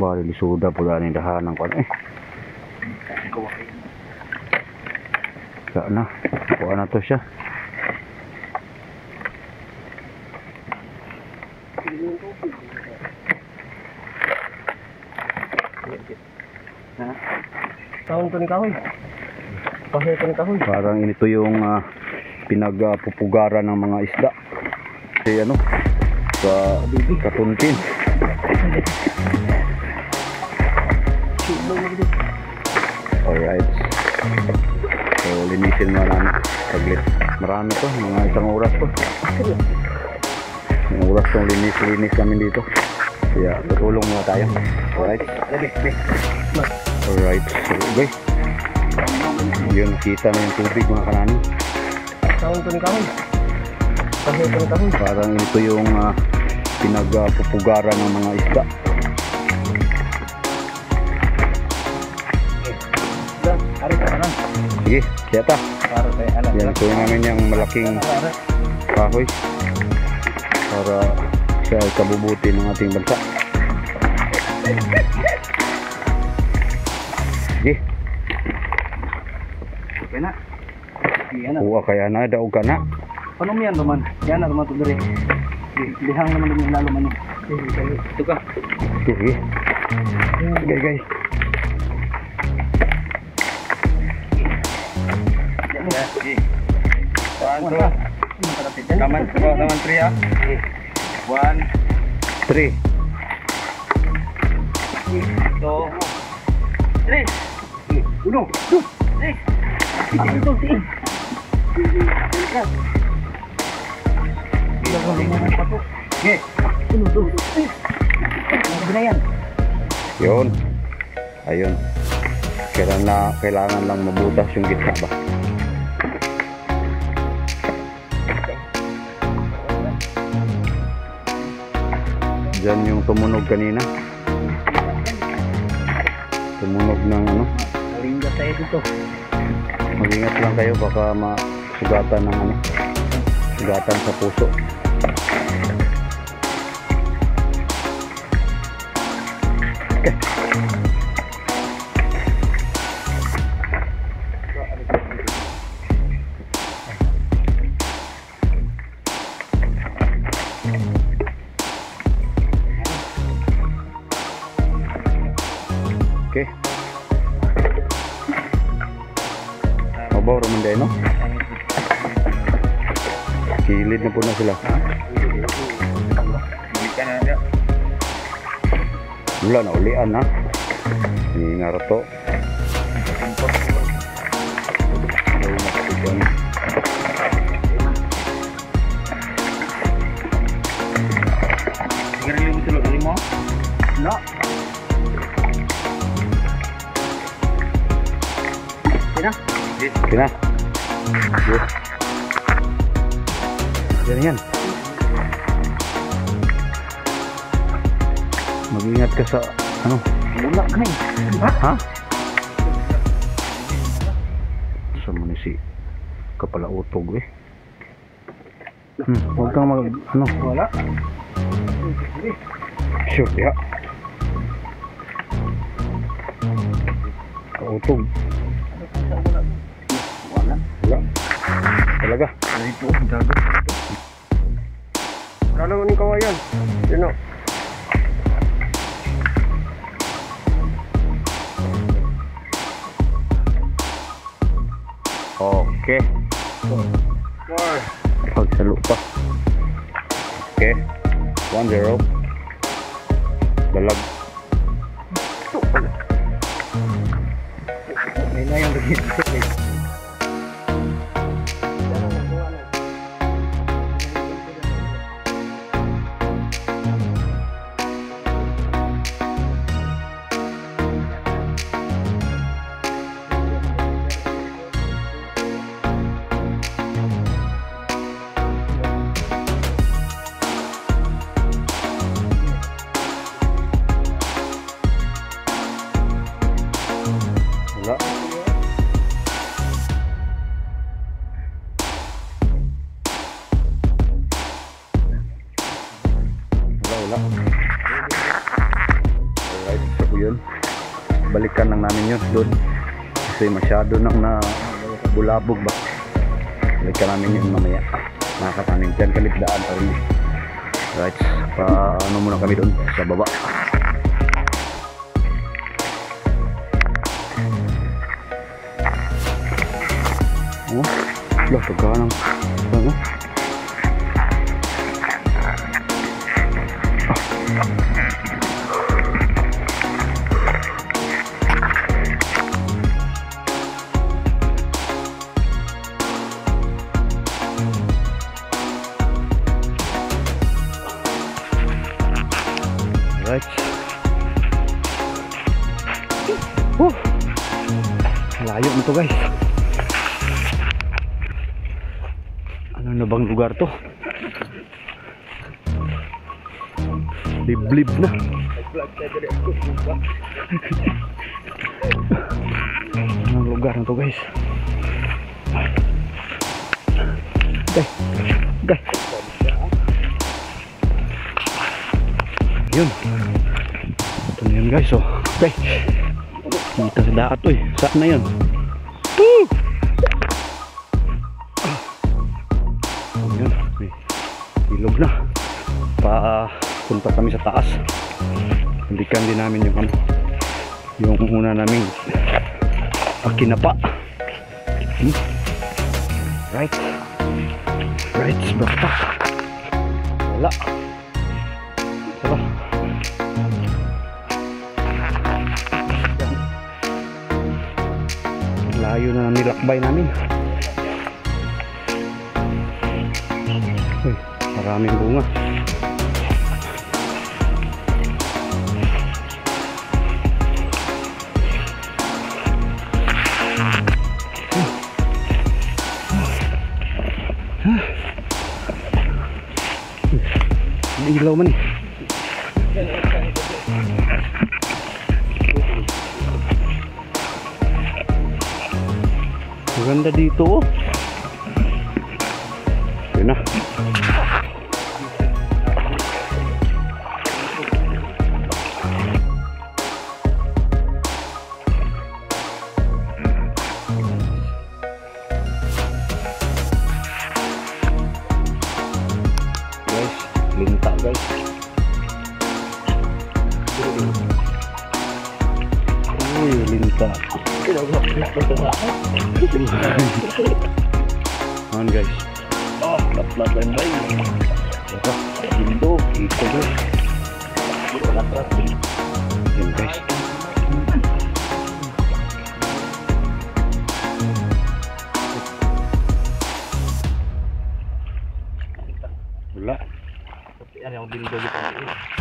Bali lisuda po dani dahanan ko eh. Ka na. Kuha na to siya. Taon ko ni kahoy. Kahoy ko ni kahoy. Parang ito yung ah, pinagpupugaran ng mga isda. Kasi ano, sa katuntin. Alright. So, linisin mo namin. Saglit. Marami to. Mga isang oras to. Isang oras tong linis-linis namin dito. Kaya, tutulong muna tayo. Alright. Alright. So, okay. Yun, kita yung tubig mga kanani. Taon ko ni kahoy. Parang ito yung ah, pinagpupugaran ng mga isda. Sige, siyata. Para kay anak. Yan po namin yung malaking kahoy para sa kabubuti ng ating bansa. Sige, Okay na. Kuha kaya na, daog ka na. Paano mo yan naman? Yan na naman ito. Lihang naman yung lalo man. Ito ka. Sige, sige guys. Yan na. One, two. Taman, taman three ah. One, Three. two, three. Uno, two, three. Ito, three. Okay. Uno, two, three. Ano na yan? Yun. Ayun. Kailangan, na, kailangan lang mabutas yung gitna ba? Diyan yung tumunog kanina. Tumunog ng ano. Nalinga tayo dito. Mag-ingat lang kayo baka masugatan ng ano. Sugatan sa puso. Okay. Mabaw raman no? Kilid na po na sila. Wala na, ulian na. Hingar to. Sige rin mo tulog mo. No. Sina? Okay na. Yes. Yan Mag-ingat ka sa ano? Wala ka na. Ha? Ha? Sa munisi kapala utog eh. Hmm, huwag kang mag ano, Wala. sure ya. Kautog. Wala. Wala. Talaga. Ito, gago. Kala mo ni kawayan. Sino? Okay. Four. Pagsalo pa. Okay. 1-0. Dalag. May na yung lagi. Bulabog ba. Balikan namin yun mamaya. Makakapanin dyan kalipdaan pa rin. Right, pa ano muna kami doon sa baba. Oh, lah teganang. Ano? Woo! Layo na to guys. Ano na bang lugar to? Liblib na. Anong lugar na to guys? Gay. Gay. Yun. Ito na yun guys oh. Okay. Dito sa daat eh. Saan na yun? Woo! Ayan, may ilog na. Pa punta kami sa taas. Hindikan din namin yung ano, yung una naming akinapa. Hmm? Right. Right, basta. Wala. Tara. Nilakbay. Uy, maraming bunga. May ilaw man eh. Maganda dito oh. Yan yung bildo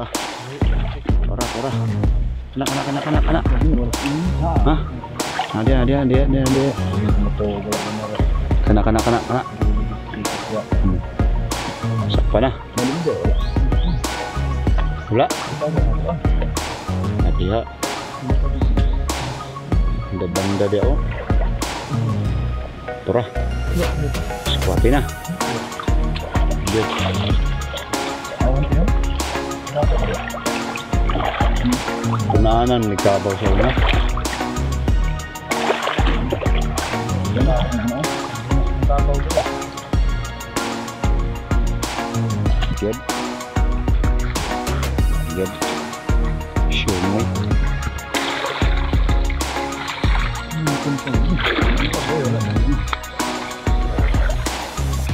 Ah. Ora, ora. Kena, kena, kena, kena, kena. Hah? Nah, dia, dia, dia, dia, dia. Kena, kena, kena, kena. Hmm. Sakpa na. Wala. Nah, dia. Ada banda dia oh. Turah. Squatin na. Dia. Punaanan, may kabaw sa una. Good. Good. Shumay.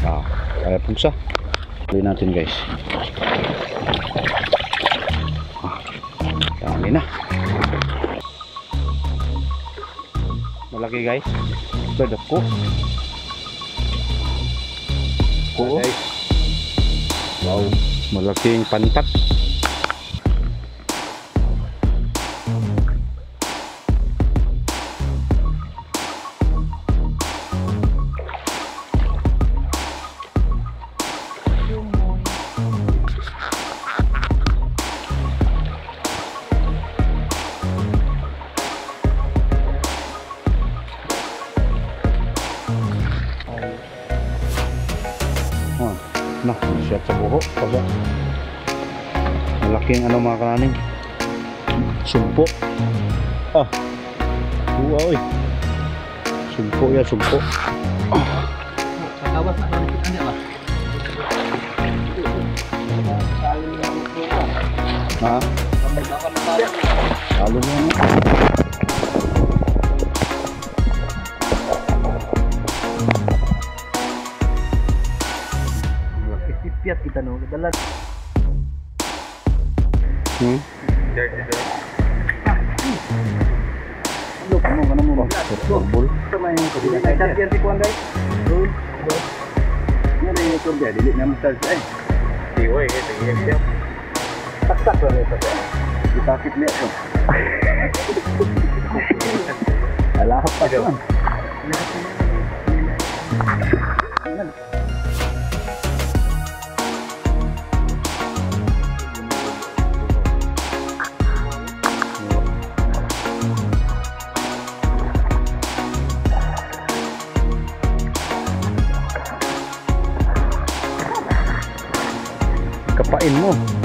Ah, kaya pulsa. Tuloy natin guys. Dami na. Malaki guys. Bird of ko. Ko. Wow, malaking pantat. Sumpo ya, ano mo ba? Football. Sama yung kabila. Ay, dati yan si Kuan guys. Roll. Yan ay yung kurya, dili na massage eh. Siway, eh, tingin siya. Tak-tak lang ito. Itakit niya ito. Alahap pa ito. Kapain mo.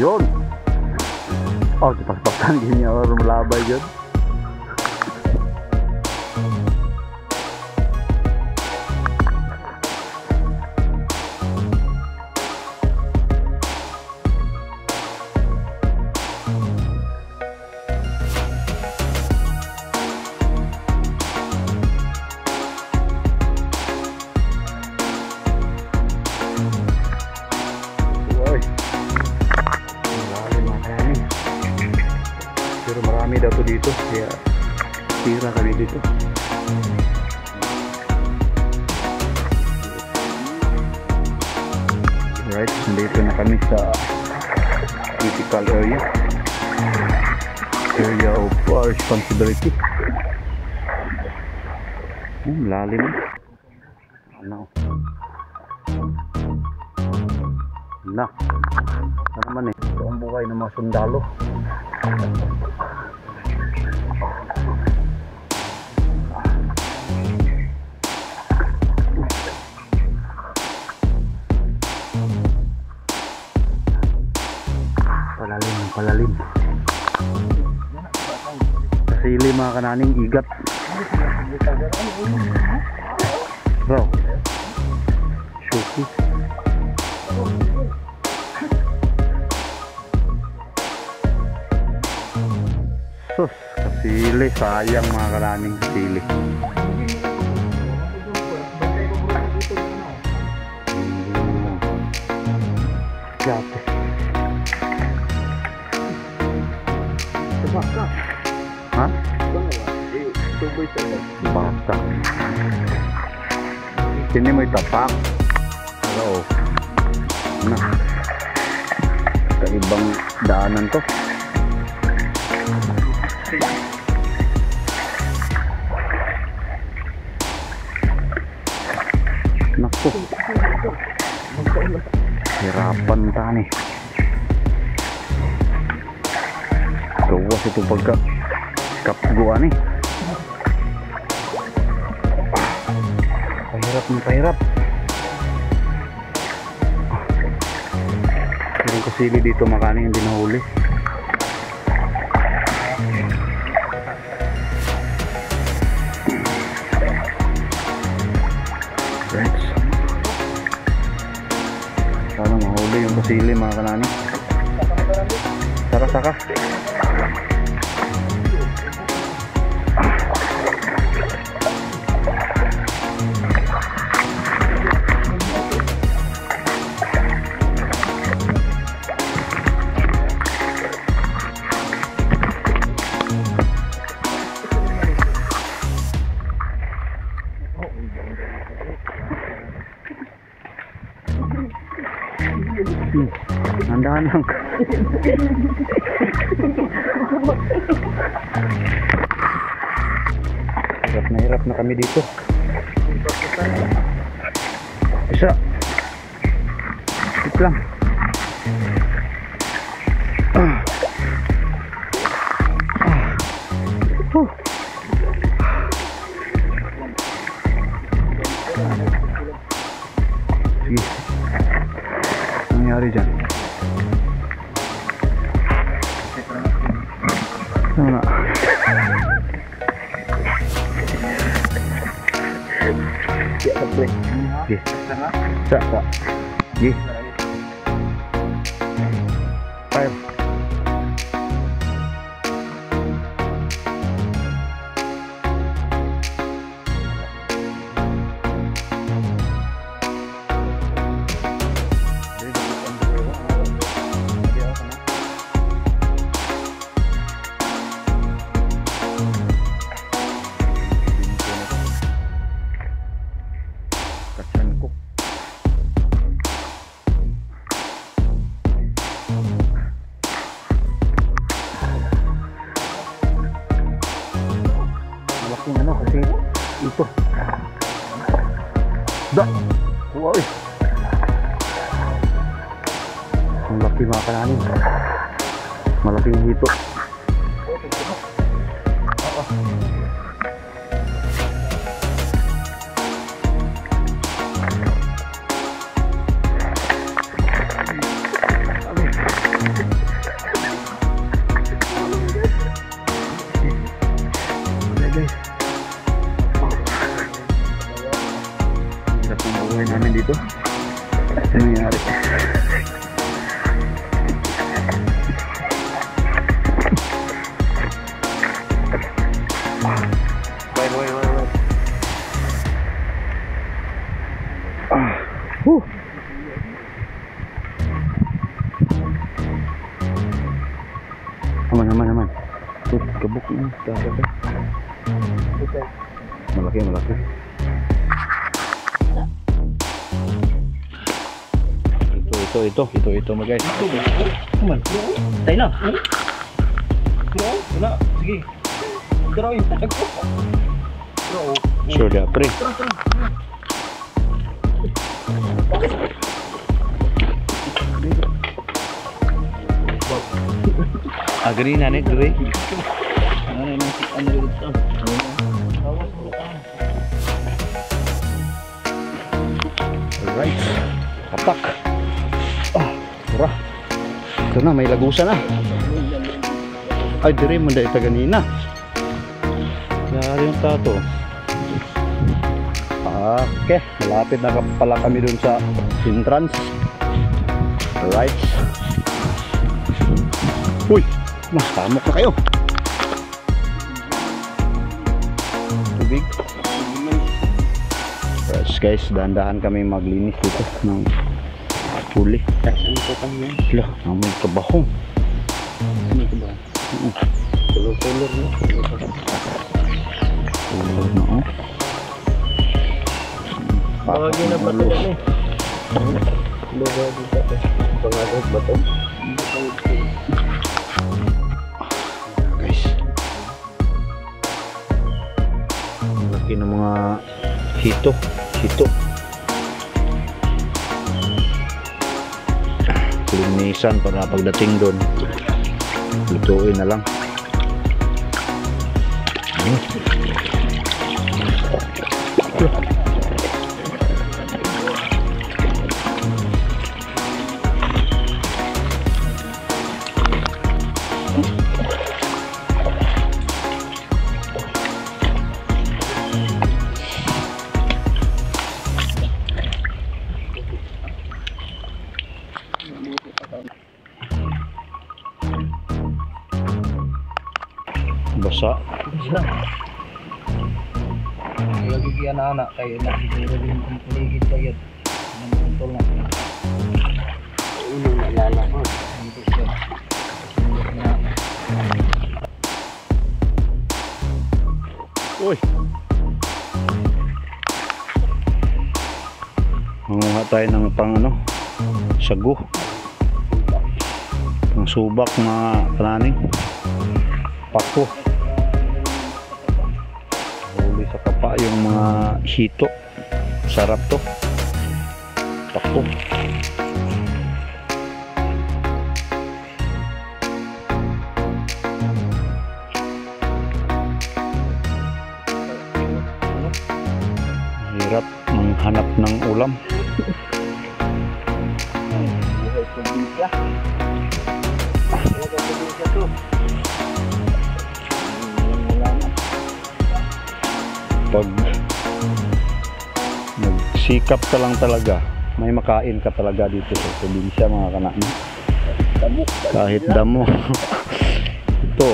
Yun. Oh, dipaspasan gini orang melabay yun. responsibility um, hmm, lalim. Ano? Na. Ano naman eh? Ito ang buhay ng mga sundalo. Palalim palalim. Kasili mga kananing igat. Bro. Shuki. Sus, kasili. Sayang mga kananing kasili. Tuboy sa Bata. Sini mo itapak. Hello. Na. Kaibang daanan to. Naku. Hirapan tani. Gawas ito pagka kapguan eh. Pahirap ng pahirap. Meron kasili dito makaning hindi nahuli. Friends. Sana mahuli yung kasili mga kanani. Saka saka. Lang. hirap na hirap na kami dito. Isa. Wait lang. Sa, sa. Sige. Da! Wow! Ang laki mga kananin. Malaking hito. guys. Ito. Ito, ito mga guys. Kuman. Tayo na. Wala. Sige. Tara, yun. Tagpo. Tara, oh. Sure da, pre. Agri na ni, Dre. Ano na yung ano yung? Alright. Kapak. Ah. Ito na, may lagusan na. Ay, dire mo dahil ganina. Yari yung tato. Okay, malapit na pala kami dun sa entrance. Right. Uy, nasamok na kayo. Tubig. Yes guys, dahan-dahan kami maglinis dito ng huli. Ano po kami yan? Lah, amoy kabahong. Ano ito ba? Color-color no? Tulog na oh. Bawagin na ito yan eh? Bawagin pa ito. Pangalag ba ito? guys. Laki ng mga hito. Hito. Linisan para pagdating doon. Lutuin na lang. Hmm. Na kayo na siguro din ang paligid pa yun. Ang kontrol na. Ulo na lala siya. Sunod na. Uy. Manguha tayo ng pang ano, sago. Pang subak mga kananing. Pako. Kapa yung mga hito. Sarap to. Pako. Hirap manghanap ng ulam. Nagsikap ka lang talaga. May makain ka talaga dito sa probinsya mga kanan kahit damo. Ito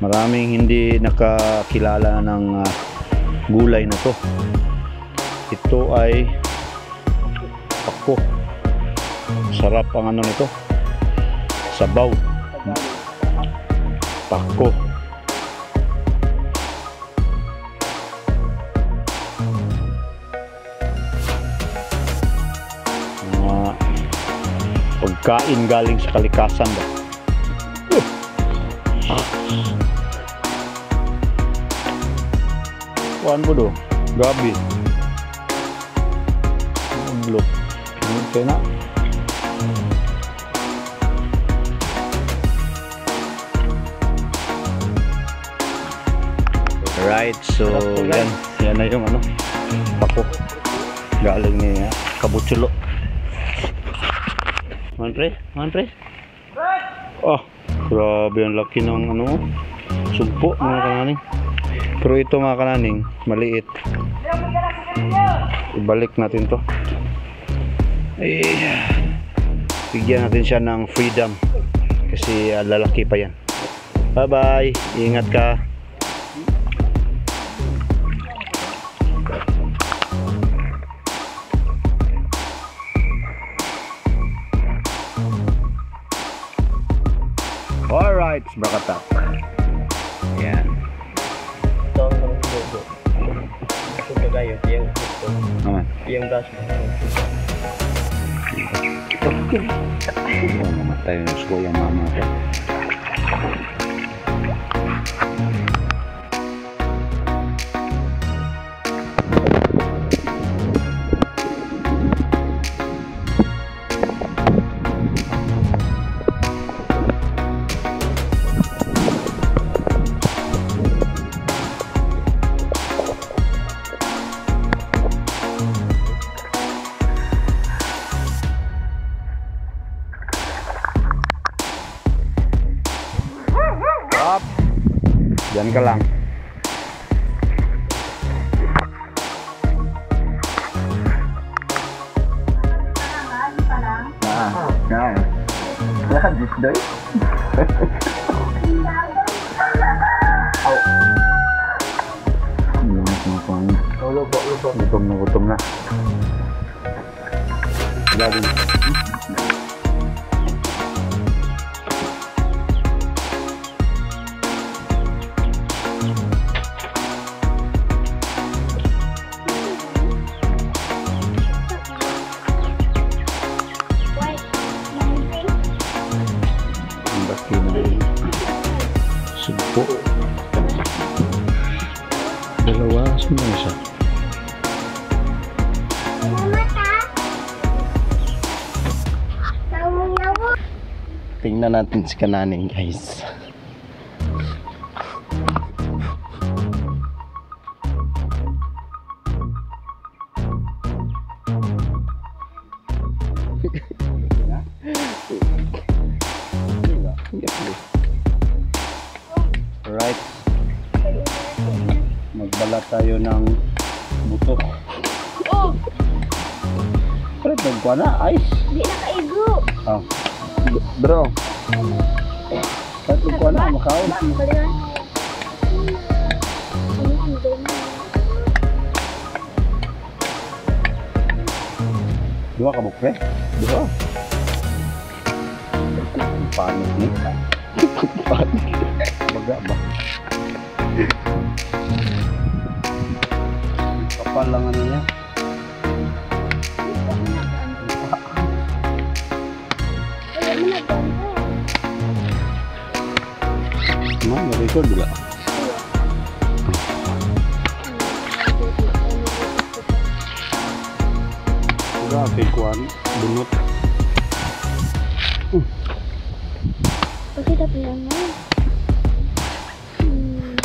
maraming hindi nakakilala ng ah, gulay na to. Ito ay pako sarap ang ano nito. Sabaw. Pako pagkain galing sa kalikasan ba? Kuan mo do, gabi. Ulo. Okay na. Right, so yan, yan na yung ano, pako. Galing ni ah, Kabutsulo. Mantre, mantre. Oh, grabe ang laki ng ano, sugpo mga kananing. Pero ito mga kananing, maliit. Ibalik natin to. Ay, bigyan natin siya ng freedom. Kasi ah, lalaki pa yan. Bye-bye. Ingat ka. Alright, Brakatak. Yan. Ito ang logo. Ito ba kayo? Yung gusto. Ah, Yung gas mo. oh, namatay yung school yung mama ko. Diyan Mukhang Oh, lupa, lupa. gutom na gutom na. Wala din. Natin si kananing guys. Kahit nagkuha na, dumi? Dua ka bukre? Dua. Panik ni. Panik. Baga ba? Kapal lang ano niya. Ma, na-record bila. Grabe kuan, bunot. Kasi tapi naman. Hmm.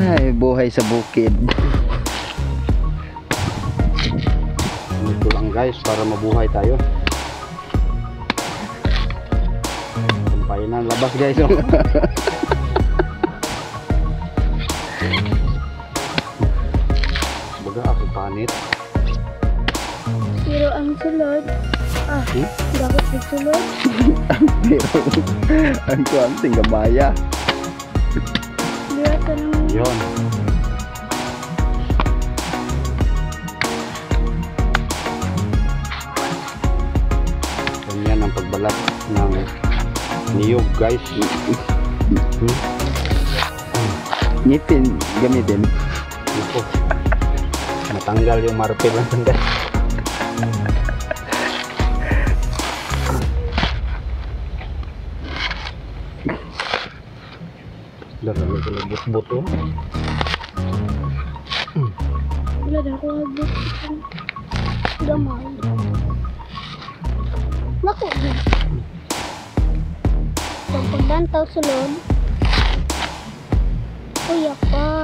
Ay, buhay sa bukid. Ito lang guys, para mabuhay tayo. Sampay na ang labas guys. Oh. Pero ang sulod, ah, Hmm? dapat nagsulod. Pero ang kuan gamaya. Dira ka ng Yon. Ganyan ang pagbalat ng niyog guys. Hmm? Ngipin gamitin. Ito. Matanggal yung marpil ng tanggal. Darami ko lang buto. wala na ako agad. Gamay. Naku, di. Pagpundan tao sulod. Kuya pa.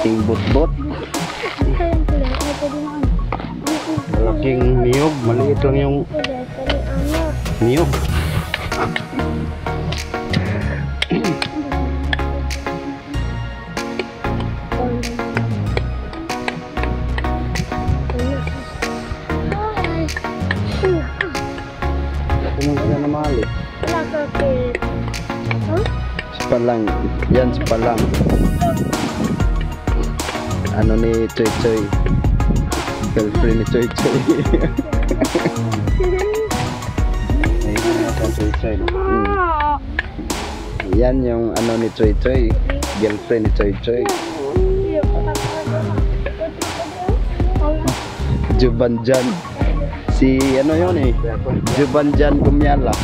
Ano po? Malaking niyog. Maliit lang yung niyog. Palang. Yan si Palang. Ano ni Choy Choy. Girlfriend ni Choy Choy. Choy Choy. Ah. Yan yung ano ni Choy Choy. Girlfriend ni Choy Choy. Jubanjan. Si ano yun eh. Jubanjan Gumyala.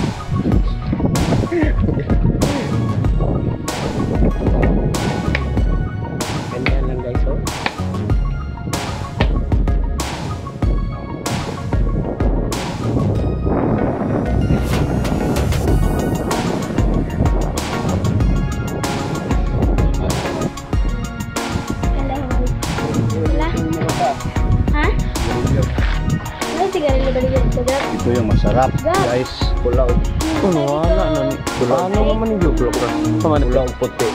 Sarap, guys. Pulaw. Ano, wala na ni. Paano naman yung joke ka? Paano Pulaw puti.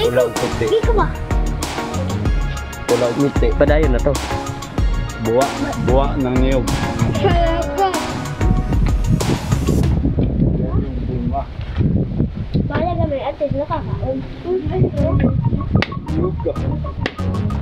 Pulaw puti. Pulaw puti. Padayon na to. Buwa. Buwa ng niyog. Bala kami at ito nakakaon. Hmm.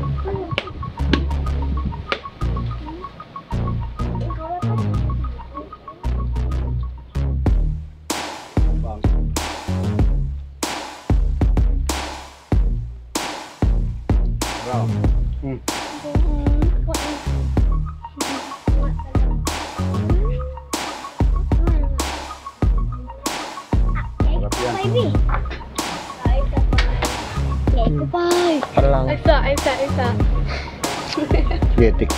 Sige, tik.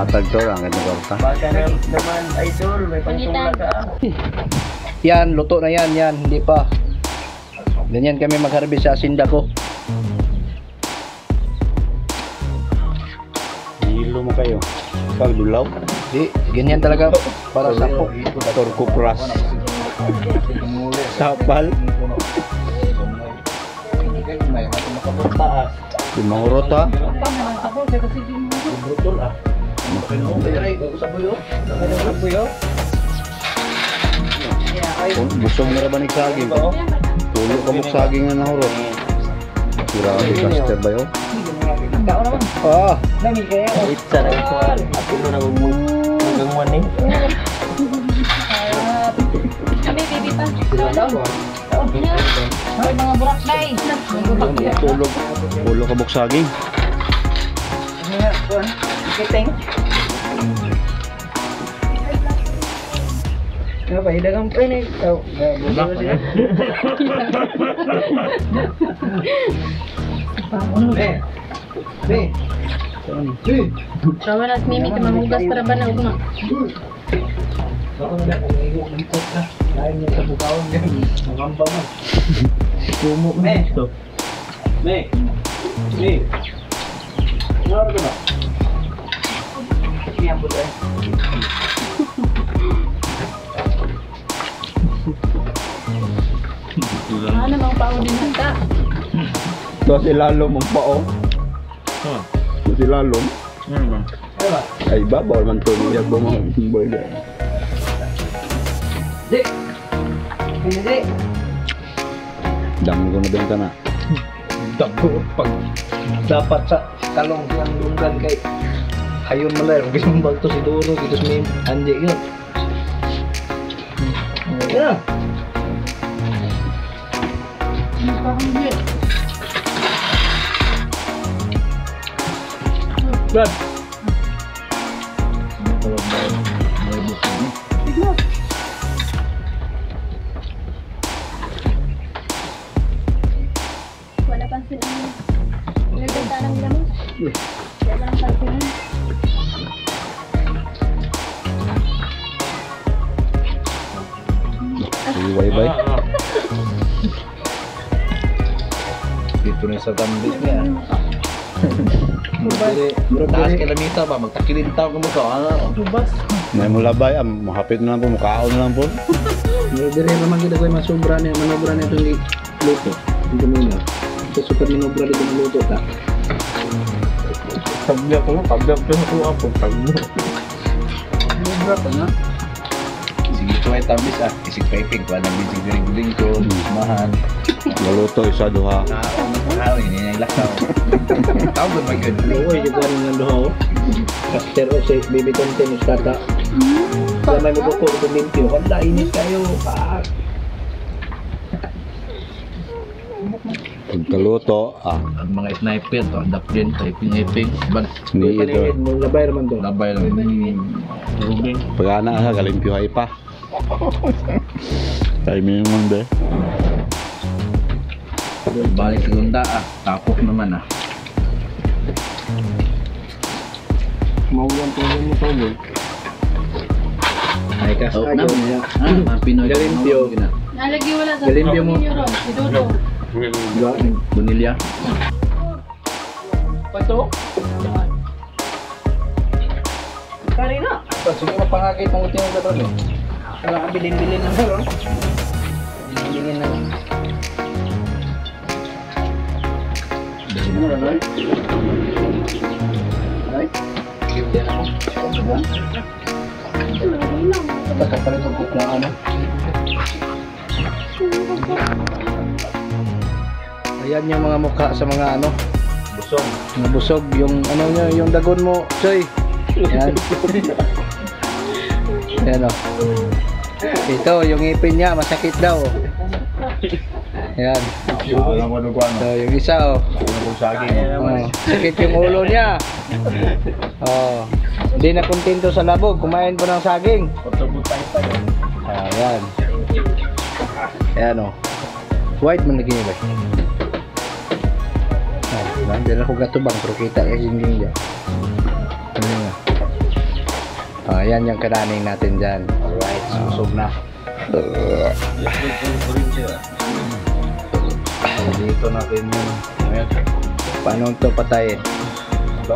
Ito mga atag to lang ito korta. Baka na naman idol, may Pangitan. ka. Yan, luto na yan, yan, hindi pa. Ganyan kami mag-harvest sa asinda ko. Hilo mo kayo. Pag dulaw. Di, ganyan talaga para sa po. Torko pras. Sapal. Di mangurot ha. Busog na ba ni saging? Tulo ka mo saging na nahurot. Grabe caster ba yun? Ah, Pizza na ito. Ako na nagungwan eh. Kami, baby pa. Ay, mga burak day. tulog. Tulo ka mo saging. Ano pa, hidagang pa ni. Oh, budak na. Eh. Eh. Sawa na mimi ka mamugas para ba na ugma. Ako na lang, naigo ng kot na. Lain niya sa bukawon yan. Mangamba man. Kumo mo ito. Me. Me. Ano ba? Ano bang pao din hanta? Tapos ilalom ang pao. Tapos ilalom. Ano ba? Ay ba, bawal man to niya po mga burger. Di. Hindi. Dami ko na benta na. Dago pag dapat sa kalong yang lunggan kay hayon malayar gimbal to si Duro gitu may anje yun. Ya. Brad. Kilometer ba? Magtakilintaw ka mo ka. Ano? Bus. May mula bay, ah, mahapit na lang po, mukaon na lang po. Dire naman kita ko masubra niya, manobra niya itong luto. Ito muna. Ito super manobra dito ng luto ta. Pagbiyak ko, pagbiyak ko ako ako. Pagbiyak. Manobra pa na. Sige, ko ay tamis ah. Isig piping ko. Anong bisig biring ko. Mahan. Naluto, isa, duha. Ah, ini yung lakaw. Tao ba mag good? Oo, yung ko ng duha ko. Caster o sa baby content ng tata. Kaya may mabuko ito limpyo. Wala, init kayo. Ah. Pagkaluto, ah, Ang mga sniper, to, adapt din, typing, typing. Ban, ni ito. mo, labay naman to. labay lang. Hmm. Rubing. Pag ana ka, galimpyo ay pa. Ay, may naman be. Balik sa gunda ah. Tapok naman ah. Maulan po yun mo to, boy. Ay ka. Oh, na. Ah, mga Pinoy. Galimpyo. Nalagyan wala sa Galimpyo mo. si Dodo. Bunilya. Pato? Kanina. Sige na pangakit ng uting ka doon eh. Wala ka bilin-bilin na meron. Bilin na. Ano na, Noy? Noy? Yan ako. Pagkapalit ang na ano. Ayan yung mga mukha sa mga ano. Busog. Mga busog, yung ano nyo, yung dagon mo, Choy. Yan. Yan o. Ito, yung ipin niya, masakit daw. Yan. Wala mo nung ano. So, yung isa o. Saging. Oh, sakit yung ulo niya. Oh. Hindi na kontento sa labog, kumain po ng saging. Pagkabutay pa yun. Ah, yan. Ayan o. White man lagi niya ba? Ah, nandiyan ako gatubang pero kita kasi hindi niya. Ano nga? Ah, yan yung kananing natin dyan. Susog na. Dito natin yun. Ayan. Paano ito patayin? Ito,